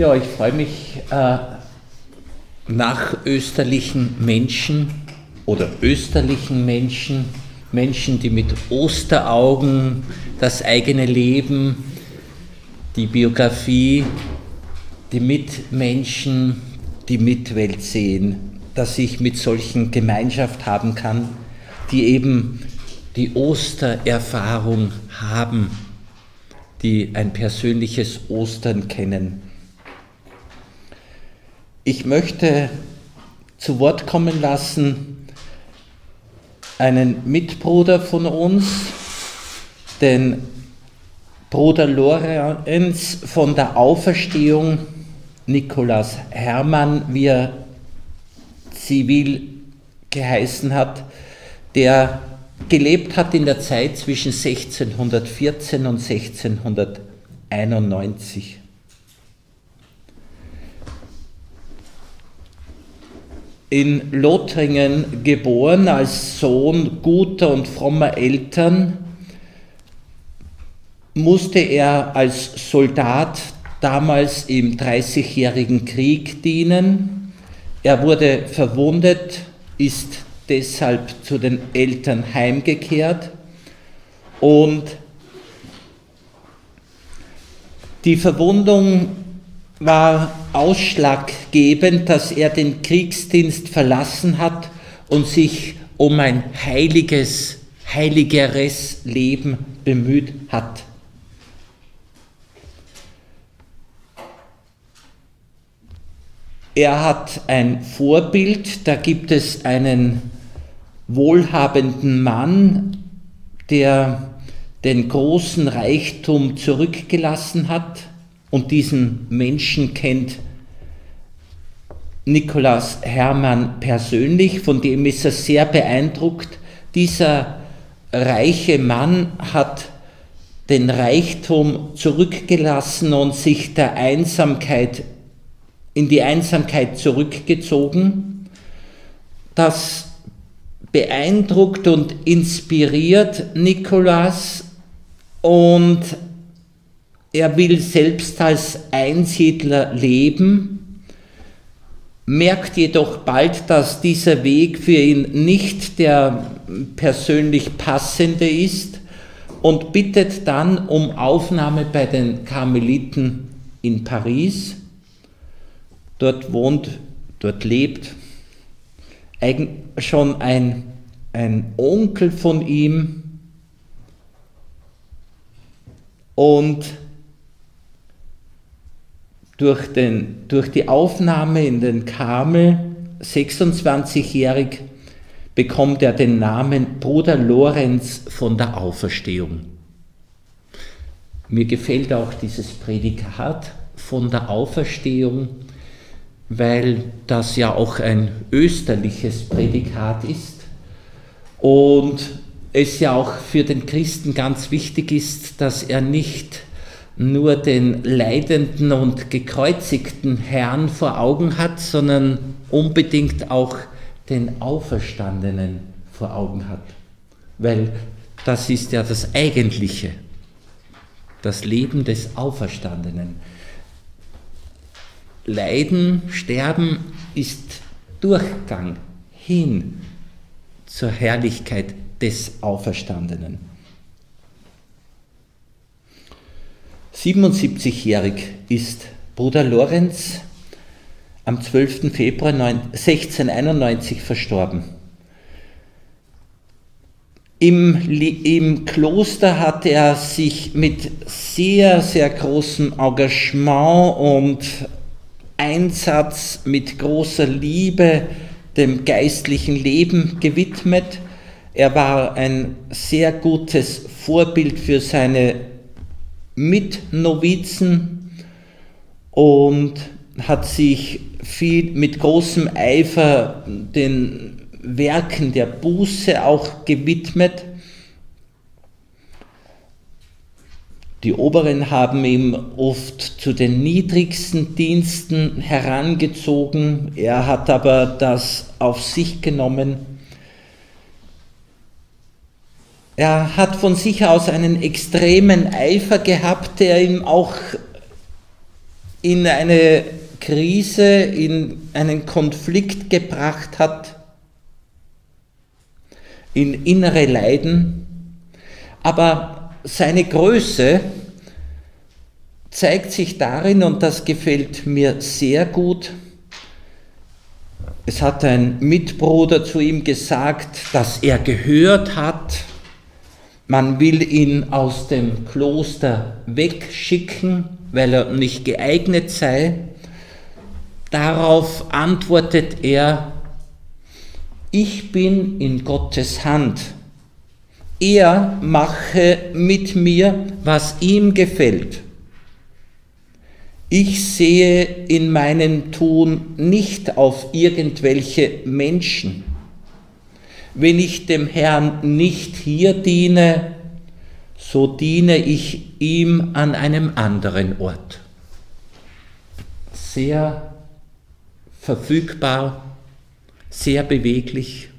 Ja, ich freue mich äh, nach österlichen Menschen oder österlichen Menschen, Menschen, die mit Osteraugen das eigene Leben, die Biografie, die Mitmenschen, die Mitwelt sehen, dass ich mit solchen Gemeinschaft haben kann, die eben die Ostererfahrung haben, die ein persönliches Ostern kennen. Ich möchte zu Wort kommen lassen einen Mitbruder von uns, den Bruder Lorenz von der Auferstehung, Nikolaus Hermann, wie er zivil geheißen hat, der gelebt hat in der Zeit zwischen 1614 und 1691. In Lothringen geboren als Sohn guter und frommer Eltern, musste er als Soldat damals im Dreißigjährigen Krieg dienen. Er wurde verwundet, ist deshalb zu den Eltern heimgekehrt und die Verwundung war ausschlaggebend, dass er den Kriegsdienst verlassen hat und sich um ein heiliges, heiligeres Leben bemüht hat. Er hat ein Vorbild, da gibt es einen wohlhabenden Mann, der den großen Reichtum zurückgelassen hat und diesen Menschen kennt Nikolaus Hermann persönlich, von dem ist er sehr beeindruckt. Dieser reiche Mann hat den Reichtum zurückgelassen und sich der Einsamkeit in die Einsamkeit zurückgezogen. Das beeindruckt und inspiriert Nikolaus und er will selbst als Einsiedler leben, merkt jedoch bald, dass dieser Weg für ihn nicht der persönlich passende ist und bittet dann um Aufnahme bei den Karmeliten in Paris. Dort wohnt, dort lebt schon ein, ein Onkel von ihm und durch, den, durch die Aufnahme in den Karmel, 26-jährig, bekommt er den Namen Bruder Lorenz von der Auferstehung. Mir gefällt auch dieses Prädikat von der Auferstehung, weil das ja auch ein österliches Prädikat ist und es ja auch für den Christen ganz wichtig ist, dass er nicht nur den leidenden und gekreuzigten Herrn vor Augen hat, sondern unbedingt auch den Auferstandenen vor Augen hat. Weil das ist ja das Eigentliche, das Leben des Auferstandenen. Leiden, Sterben ist Durchgang hin zur Herrlichkeit des Auferstandenen. 77-jährig ist Bruder Lorenz am 12. Februar 1691 verstorben. Im, Im Kloster hat er sich mit sehr, sehr großem Engagement und Einsatz, mit großer Liebe dem geistlichen Leben gewidmet. Er war ein sehr gutes Vorbild für seine Mitnovizen und hat sich viel mit großem Eifer den Werken der Buße auch gewidmet. Die Oberen haben ihn oft zu den niedrigsten Diensten herangezogen, er hat aber das auf sich genommen. Er hat von sich aus einen extremen Eifer gehabt, der ihm auch in eine Krise, in einen Konflikt gebracht hat, in innere Leiden, aber seine Größe zeigt sich darin, und das gefällt mir sehr gut, es hat ein Mitbruder zu ihm gesagt, dass er gehört hat, man will ihn aus dem Kloster wegschicken, weil er nicht geeignet sei. Darauf antwortet er, ich bin in Gottes Hand. Er mache mit mir, was ihm gefällt. Ich sehe in meinem Tun nicht auf irgendwelche Menschen. Wenn ich dem Herrn nicht hier diene, so diene ich ihm an einem anderen Ort. Sehr verfügbar, sehr beweglich,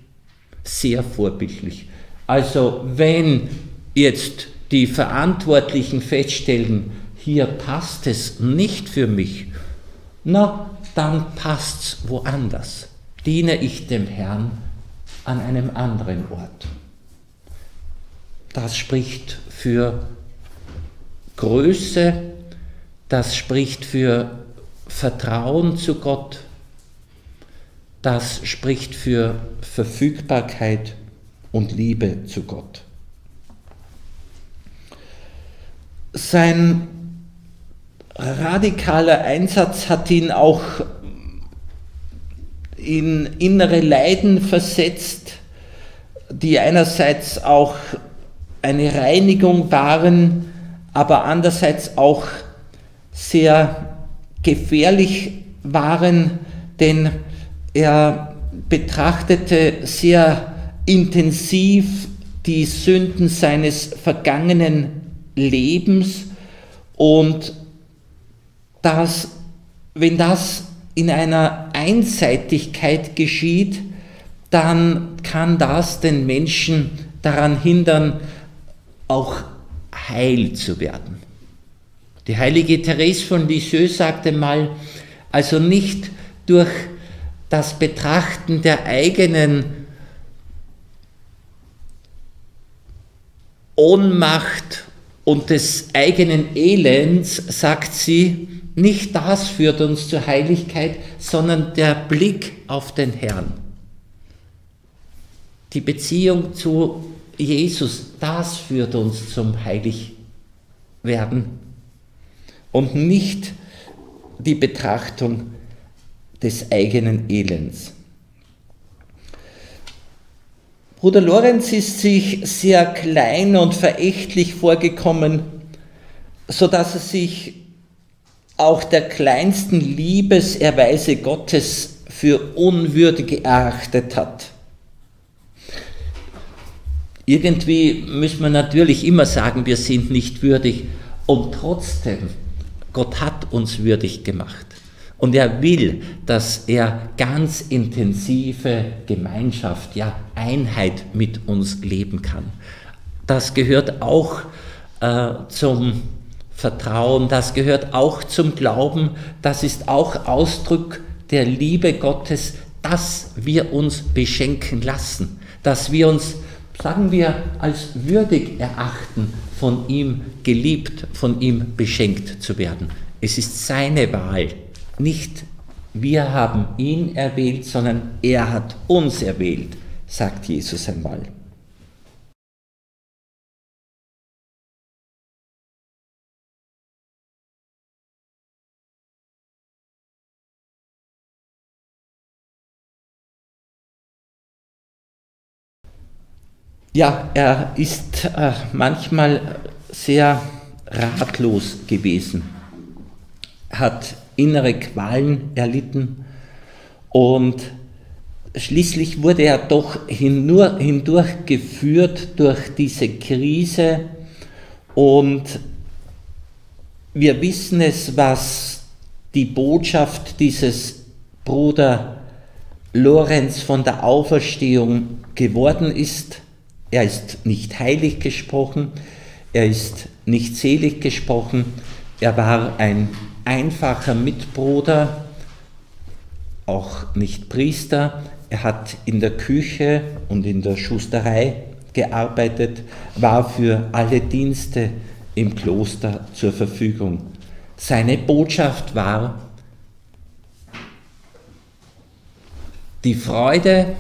sehr vorbildlich. Also wenn jetzt die Verantwortlichen feststellen, hier passt es nicht für mich, na, dann passt es woanders. Diene ich dem Herrn an einem anderen Ort. Das spricht für Größe, das spricht für Vertrauen zu Gott, das spricht für Verfügbarkeit und Liebe zu Gott. Sein radikaler Einsatz hat ihn auch in innere Leiden versetzt, die einerseits auch eine Reinigung waren, aber andererseits auch sehr gefährlich waren, denn er betrachtete sehr intensiv die Sünden seines vergangenen Lebens und dass, wenn das in einer Einseitigkeit geschieht, dann kann das den Menschen daran hindern, auch heil zu werden. Die heilige Therese von Lisieux sagte mal, also nicht durch das Betrachten der eigenen Ohnmacht und des eigenen Elends, sagt sie, nicht das führt uns zur Heiligkeit, sondern der Blick auf den Herrn. Die Beziehung zu Jesus, das führt uns zum Heiligwerden und nicht die Betrachtung des eigenen Elends. Bruder Lorenz ist sich sehr klein und verächtlich vorgekommen, sodass er sich auch der kleinsten Liebeserweise Gottes für unwürdig erachtet hat. Irgendwie müssen wir natürlich immer sagen, wir sind nicht würdig und trotzdem, Gott hat uns würdig gemacht. Und er will, dass er ganz intensive Gemeinschaft, ja Einheit mit uns leben kann. Das gehört auch äh, zum Vertrauen, das gehört auch zum Glauben, das ist auch Ausdruck der Liebe Gottes, dass wir uns beschenken lassen, dass wir uns, sagen wir, als würdig erachten, von ihm geliebt, von ihm beschenkt zu werden. Es ist seine Wahl, nicht wir haben ihn erwählt, sondern er hat uns erwählt, sagt Jesus einmal. Ja, er ist äh, manchmal sehr ratlos gewesen, hat innere Qualen erlitten und schließlich wurde er doch hindurch geführt durch diese Krise und wir wissen es, was die Botschaft dieses Bruder Lorenz von der Auferstehung geworden ist. Er ist nicht heilig gesprochen, er ist nicht selig gesprochen, er war ein einfacher Mitbruder, auch nicht Priester. Er hat in der Küche und in der Schusterei gearbeitet, war für alle Dienste im Kloster zur Verfügung. Seine Botschaft war, die Freude,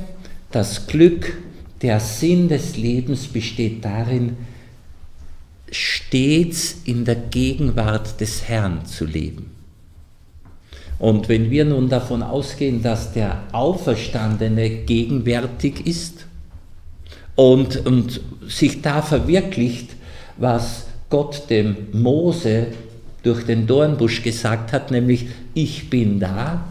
das Glück, der Sinn des Lebens besteht darin, stets in der Gegenwart des Herrn zu leben. Und wenn wir nun davon ausgehen, dass der Auferstandene gegenwärtig ist und, und sich da verwirklicht, was Gott dem Mose durch den Dornbusch gesagt hat, nämlich ich bin da.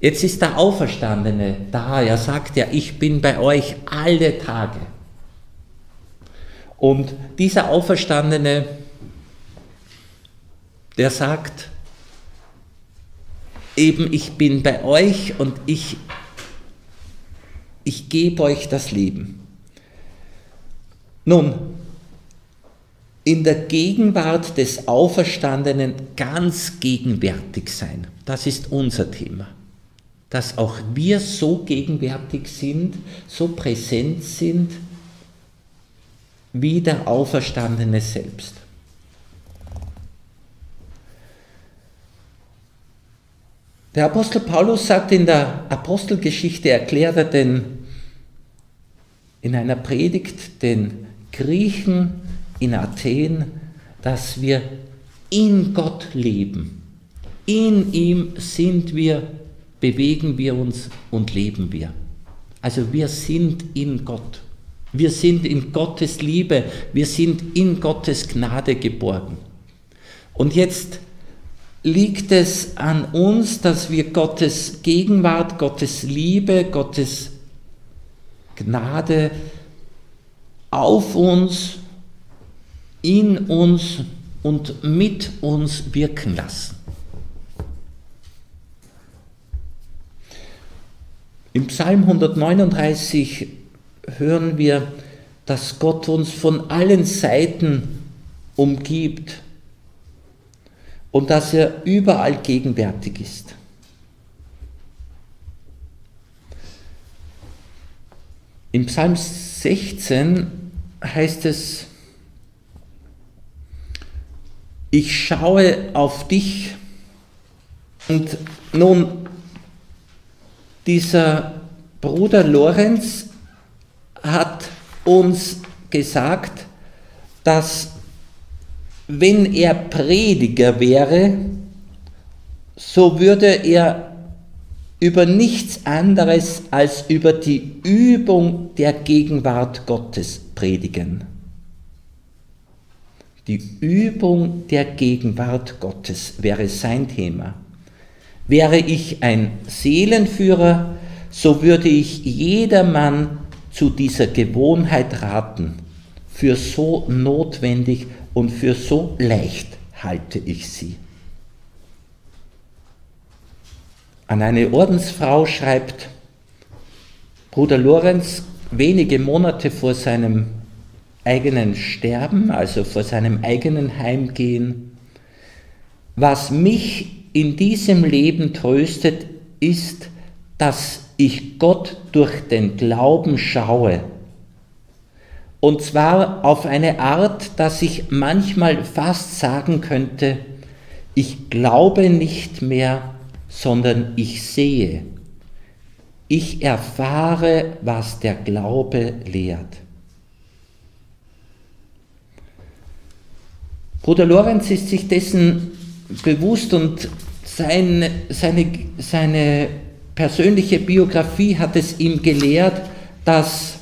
Jetzt ist der Auferstandene da, er sagt ja, ich bin bei euch alle Tage. Und dieser Auferstandene, der sagt, eben ich bin bei euch und ich, ich gebe euch das Leben. Nun, in der Gegenwart des Auferstandenen ganz gegenwärtig sein, das ist unser Thema. Dass auch wir so gegenwärtig sind, so präsent sind, wie der Auferstandene selbst. Der Apostel Paulus sagt in der Apostelgeschichte, erklärt er den, in einer Predigt den Griechen in Athen, dass wir in Gott leben. In ihm sind wir, bewegen wir uns und leben wir. Also wir sind in Gott. Wir sind in Gottes Liebe, wir sind in Gottes Gnade geborgen. Und jetzt liegt es an uns, dass wir Gottes Gegenwart, Gottes Liebe, Gottes Gnade auf uns, in uns und mit uns wirken lassen. Im Psalm 139 hören wir, dass Gott uns von allen Seiten umgibt und dass er überall gegenwärtig ist. Im Psalm 16 heißt es, ich schaue auf dich und nun dieser Bruder Lorenz hat uns gesagt, dass wenn er Prediger wäre, so würde er über nichts anderes als über die Übung der Gegenwart Gottes predigen. Die Übung der Gegenwart Gottes wäre sein Thema. Wäre ich ein Seelenführer, so würde ich jedermann zu dieser Gewohnheit raten. Für so notwendig und für so leicht halte ich sie. An eine Ordensfrau schreibt Bruder Lorenz wenige Monate vor seinem eigenen Sterben, also vor seinem eigenen Heimgehen, was mich in diesem Leben tröstet, ist, dass ich Gott durch den Glauben schaue und zwar auf eine Art, dass ich manchmal fast sagen könnte, ich glaube nicht mehr, sondern ich sehe. Ich erfahre, was der Glaube lehrt. Bruder Lorenz ist sich dessen bewusst und sein, seine, seine persönliche Biografie hat es ihm gelehrt, dass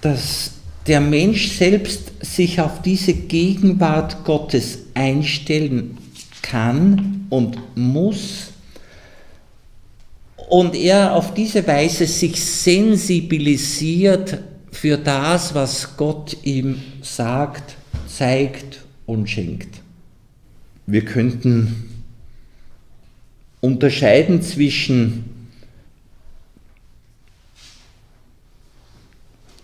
dass der Mensch selbst sich auf diese Gegenwart Gottes einstellen kann und muss und er auf diese Weise sich sensibilisiert für das, was Gott ihm sagt, zeigt und schenkt. Wir könnten unterscheiden zwischen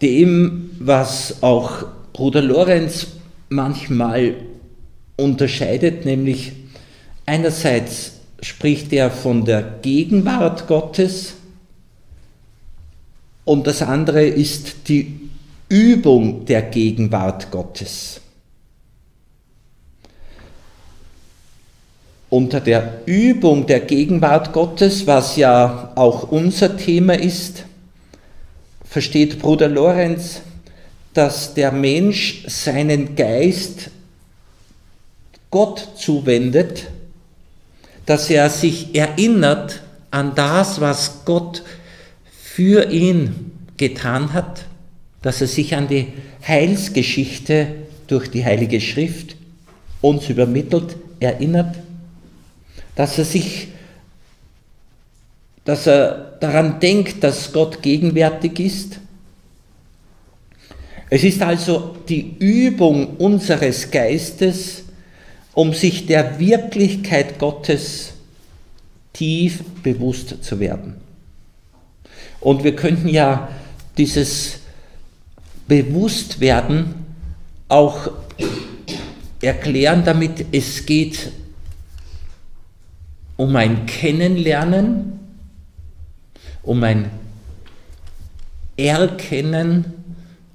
dem, was auch Bruder Lorenz manchmal unterscheidet, nämlich einerseits spricht er von der Gegenwart Gottes und das andere ist die Übung der Gegenwart Gottes. Unter der Übung der Gegenwart Gottes, was ja auch unser Thema ist, versteht Bruder Lorenz, dass der Mensch seinen Geist Gott zuwendet, dass er sich erinnert an das, was Gott für ihn getan hat, dass er sich an die Heilsgeschichte durch die Heilige Schrift uns übermittelt erinnert, dass er sich, dass er daran denkt, dass Gott gegenwärtig ist. Es ist also die Übung unseres Geistes, um sich der Wirklichkeit Gottes tief bewusst zu werden. Und wir könnten ja dieses Bewusstwerden auch erklären damit, es geht um ein Kennenlernen, um ein Erkennen,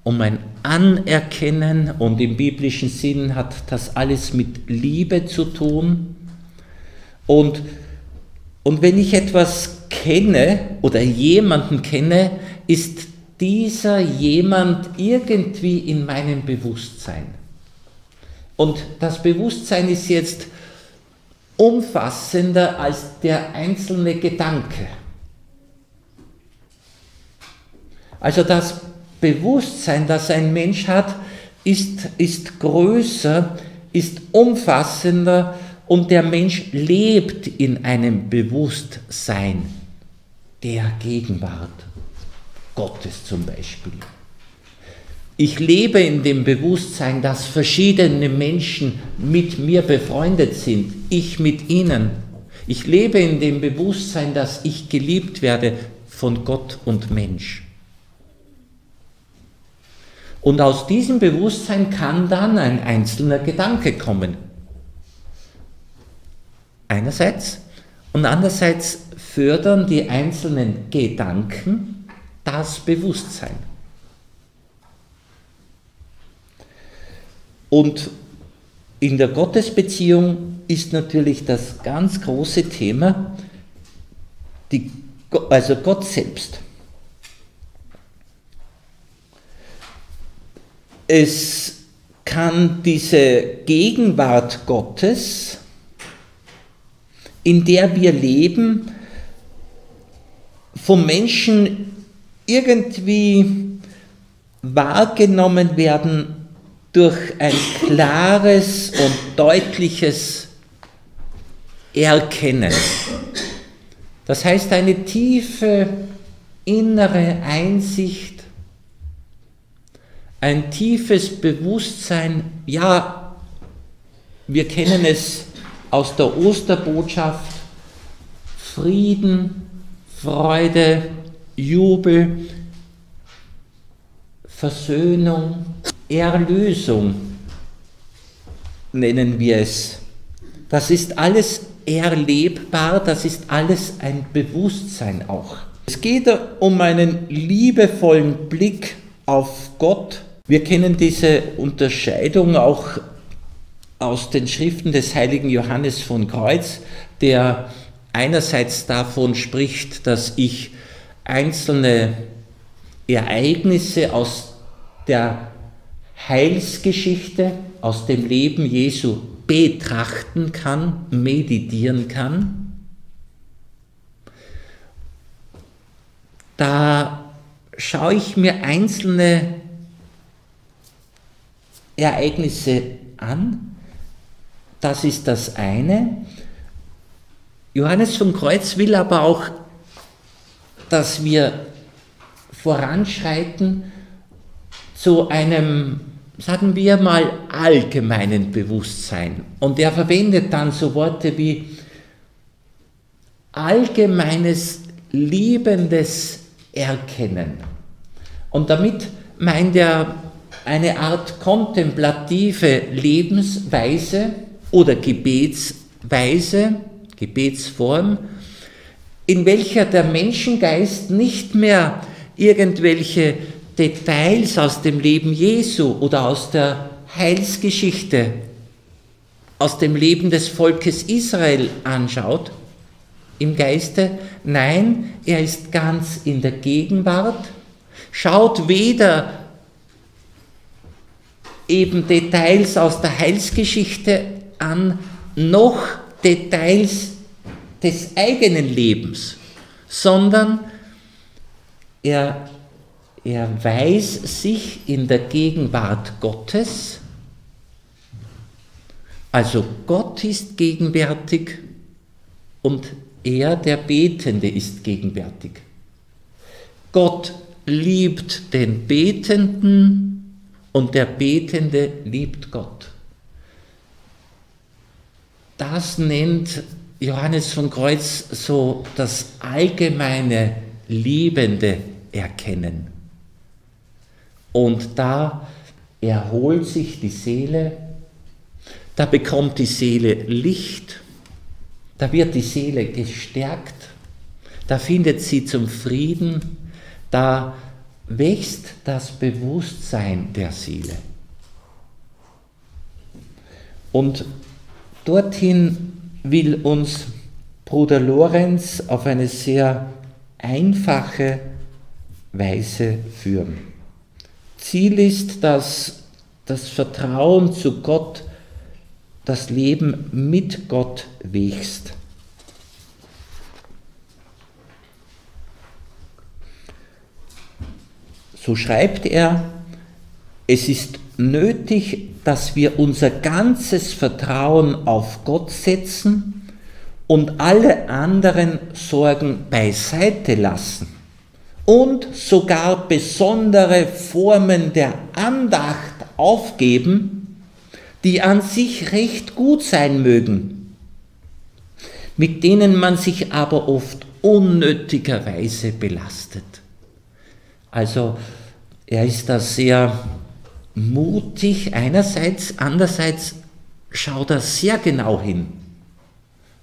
um ein Anerkennen und im biblischen Sinn hat das alles mit Liebe zu tun. Und, und wenn ich etwas kenne oder jemanden kenne, ist dieser jemand irgendwie in meinem Bewusstsein. Und das Bewusstsein ist jetzt umfassender als der einzelne Gedanke. Also das Bewusstsein, das ein Mensch hat, ist, ist größer, ist umfassender und der Mensch lebt in einem Bewusstsein der Gegenwart Gottes zum Beispiel. Ich lebe in dem Bewusstsein, dass verschiedene Menschen mit mir befreundet sind, ich mit ihnen. Ich lebe in dem Bewusstsein, dass ich geliebt werde von Gott und Mensch. Und aus diesem Bewusstsein kann dann ein einzelner Gedanke kommen. Einerseits und andererseits fördern die einzelnen Gedanken das Bewusstsein. Und in der Gottesbeziehung ist natürlich das ganz große Thema, die, also Gott selbst. Es kann diese Gegenwart Gottes, in der wir leben, vom Menschen irgendwie wahrgenommen werden durch ein klares und deutliches Erkennen. Das heißt eine tiefe innere Einsicht, ein tiefes Bewusstsein, ja, wir kennen es aus der Osterbotschaft, Frieden, Freude, Jubel, Versöhnung, Erlösung nennen wir es. Das ist alles erlebbar, das ist alles ein Bewusstsein auch. Es geht um einen liebevollen Blick auf Gott. Wir kennen diese Unterscheidung auch aus den Schriften des heiligen Johannes von Kreuz, der einerseits davon spricht, dass ich einzelne Ereignisse aus der Heilsgeschichte, aus dem Leben Jesu betrachten kann, meditieren kann. Da schaue ich mir einzelne Ereignisse an. Das ist das eine. Johannes vom Kreuz will aber auch dass wir voranschreiten zu einem, sagen wir mal, allgemeinen Bewusstsein. Und er verwendet dann so Worte wie allgemeines liebendes Erkennen. Und damit meint er eine Art kontemplative Lebensweise, oder Gebetsweise, Gebetsform, in welcher der Menschengeist nicht mehr irgendwelche Details aus dem Leben Jesu oder aus der Heilsgeschichte, aus dem Leben des Volkes Israel anschaut, im Geiste. Nein, er ist ganz in der Gegenwart, schaut weder eben Details aus der Heilsgeschichte an, noch Details des eigenen Lebens, sondern er, er weiß sich in der Gegenwart Gottes, also Gott ist gegenwärtig und er, der Betende, ist gegenwärtig. Gott liebt den Betenden und der Betende liebt Gott. Das nennt Johannes von Kreuz so das allgemeine liebende Erkennen. Und da erholt sich die Seele, da bekommt die Seele Licht, da wird die Seele gestärkt, da findet sie zum Frieden, da wächst das Bewusstsein der Seele. Und dorthin will uns Bruder Lorenz auf eine sehr einfache Weise führen. Ziel ist, dass das Vertrauen zu Gott das Leben mit Gott wächst. So schreibt er, es ist nötig, dass wir unser ganzes Vertrauen auf Gott setzen und alle anderen Sorgen beiseite lassen und sogar besondere Formen der Andacht aufgeben, die an sich recht gut sein mögen, mit denen man sich aber oft unnötigerweise belastet. Also er ist da sehr mutig einerseits, andererseits schaut er sehr genau hin.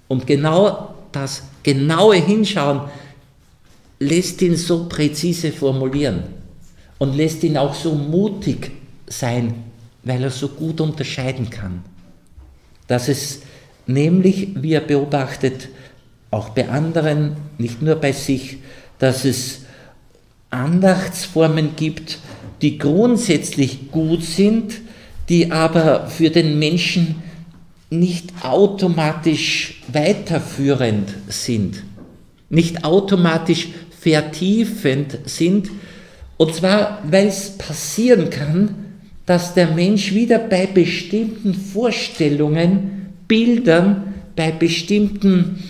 Und genau das genaue Hinschauen lässt ihn so präzise formulieren und lässt ihn auch so mutig sein, weil er so gut unterscheiden kann. Dass es nämlich, wie er beobachtet, auch bei anderen, nicht nur bei sich, dass es Andachtsformen gibt, die grundsätzlich gut sind, die aber für den Menschen nicht automatisch weiterführend sind, nicht automatisch vertiefend sind, und zwar weil es passieren kann, dass der Mensch wieder bei bestimmten Vorstellungen, Bildern, bei bestimmten,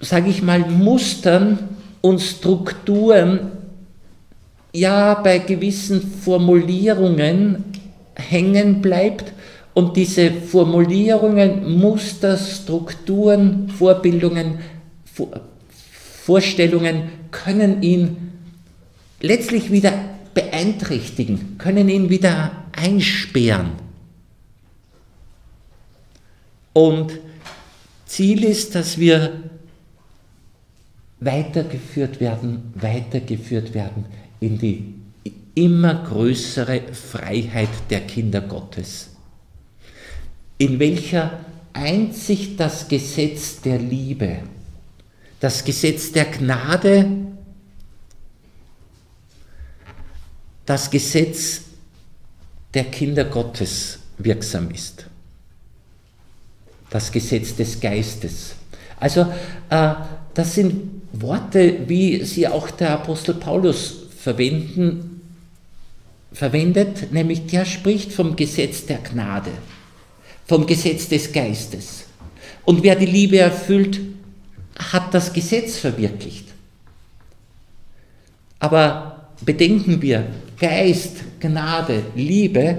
sage ich mal, Mustern und Strukturen ja bei gewissen Formulierungen hängen bleibt und diese Formulierungen, Muster, Strukturen, Vorbildungen, Vorstellungen können ihn letztlich wieder beeinträchtigen, können ihn wieder einsperren. Und Ziel ist, dass wir weitergeführt werden, weitergeführt werden in die immer größere Freiheit der Kinder Gottes, in welcher einzig das Gesetz der Liebe, das Gesetz der Gnade, das Gesetz der Kinder Gottes wirksam ist. Das Gesetz des Geistes. Also äh, das sind Worte, wie sie auch der Apostel Paulus verwenden, verwendet, nämlich der spricht vom Gesetz der Gnade, vom Gesetz des Geistes. Und wer die Liebe erfüllt, hat das Gesetz verwirklicht. Aber bedenken wir, Geist, Gnade, Liebe,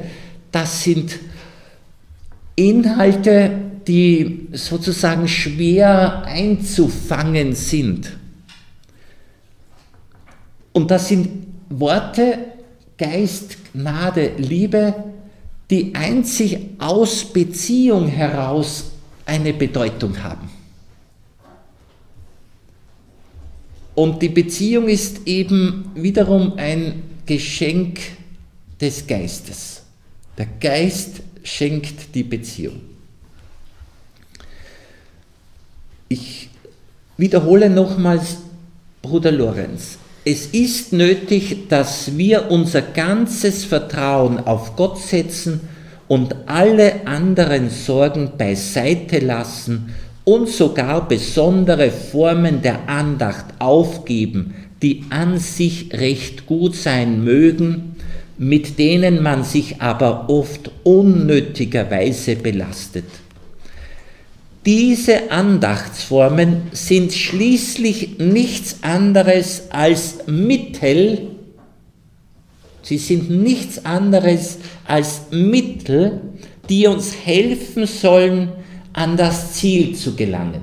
das sind Inhalte, die sozusagen schwer einzufangen sind. Und das sind Worte, Geist, Gnade, Liebe, die einzig aus Beziehung heraus eine Bedeutung haben. Und die Beziehung ist eben wiederum ein Geschenk des Geistes. Der Geist schenkt die Beziehung. Ich wiederhole nochmals, Bruder Lorenz, es ist nötig, dass wir unser ganzes Vertrauen auf Gott setzen und alle anderen Sorgen beiseite lassen und sogar besondere Formen der Andacht aufgeben, die an sich recht gut sein mögen, mit denen man sich aber oft unnötigerweise belastet. Diese Andachtsformen sind schließlich nichts anderes als Mittel, sie sind nichts anderes als Mittel, die uns helfen sollen, an das Ziel zu gelangen.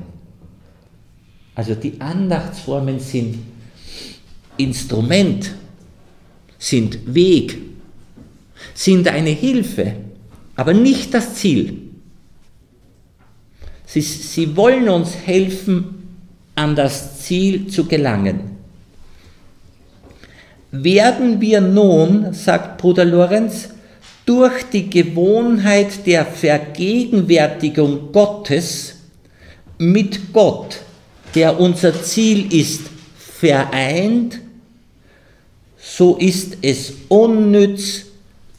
Also die Andachtsformen sind Instrument, sind Weg, sind eine Hilfe, aber nicht das Ziel. Sie, sie wollen uns helfen, an das Ziel zu gelangen. Werden wir nun, sagt Bruder Lorenz, durch die Gewohnheit der Vergegenwärtigung Gottes mit Gott, der unser Ziel ist, vereint, so ist es unnütz,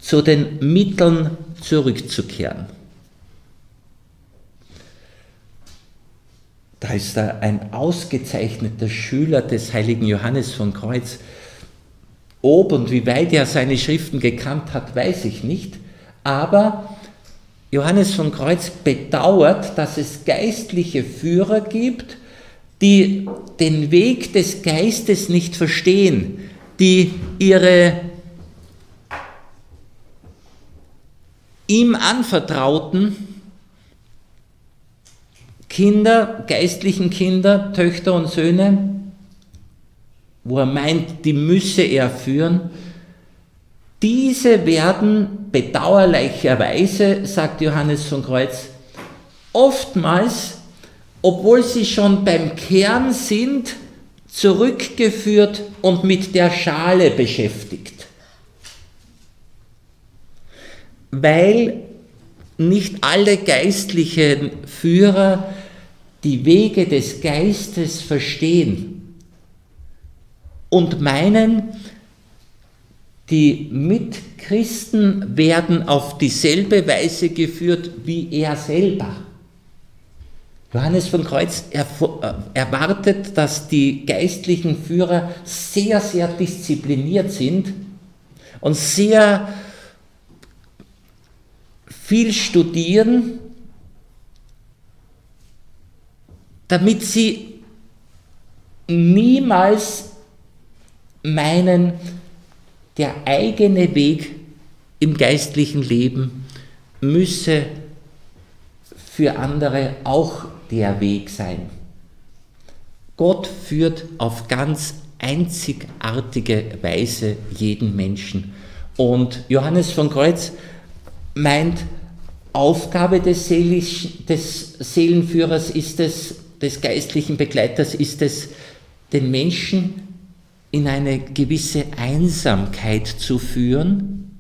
zu den Mitteln zurückzukehren. Da ist da ein ausgezeichneter Schüler des heiligen Johannes von Kreuz, ob und wie weit er seine Schriften gekannt hat, weiß ich nicht. Aber Johannes von Kreuz bedauert, dass es geistliche Führer gibt, die den Weg des Geistes nicht verstehen, die ihre ihm anvertrauten Kinder, geistlichen Kinder, Töchter und Söhne, wo er meint, die müsse er führen, diese werden bedauerlicherweise, sagt Johannes von Kreuz, oftmals, obwohl sie schon beim Kern sind, zurückgeführt und mit der Schale beschäftigt. Weil nicht alle geistlichen Führer die Wege des Geistes verstehen und meinen, die Mitchristen werden auf dieselbe Weise geführt wie er selber. Johannes von Kreuz äh, erwartet, dass die geistlichen Führer sehr, sehr diszipliniert sind und sehr viel studieren, damit sie niemals meinen, der eigene Weg im geistlichen Leben müsse für andere auch der Weg sein. Gott führt auf ganz einzigartige Weise jeden Menschen. Und Johannes von Kreuz meint, Aufgabe des, Seelisch, des Seelenführers ist es, des geistlichen Begleiters ist es, den Menschen in eine gewisse Einsamkeit zu führen,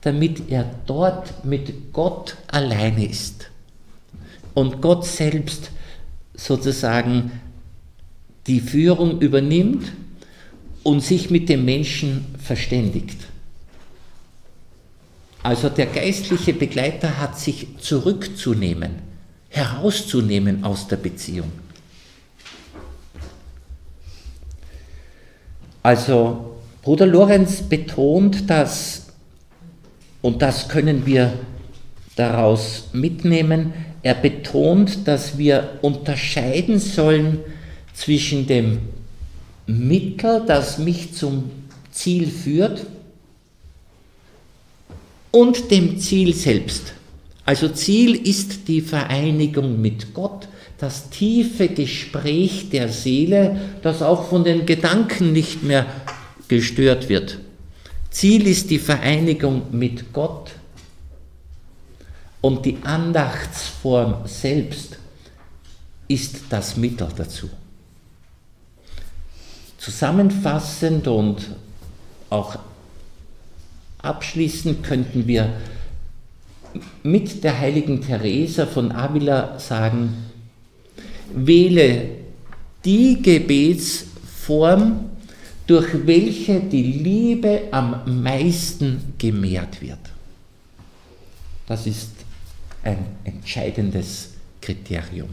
damit er dort mit Gott alleine ist und Gott selbst sozusagen die Führung übernimmt und sich mit dem Menschen verständigt. Also der geistliche Begleiter hat sich zurückzunehmen, herauszunehmen aus der Beziehung. Also Bruder Lorenz betont, dass, und das können wir daraus mitnehmen, er betont, dass wir unterscheiden sollen zwischen dem Mittel, das mich zum Ziel führt, und dem Ziel selbst. Also Ziel ist die Vereinigung mit Gott, das tiefe Gespräch der Seele, das auch von den Gedanken nicht mehr gestört wird. Ziel ist die Vereinigung mit Gott Und die Andachtsform selbst ist das Mittel dazu. Zusammenfassend und auch abschließend könnten wir mit der heiligen Teresa von Avila sagen, wähle die Gebetsform, durch welche die Liebe am meisten gemehrt wird. Das ist ein entscheidendes Kriterium.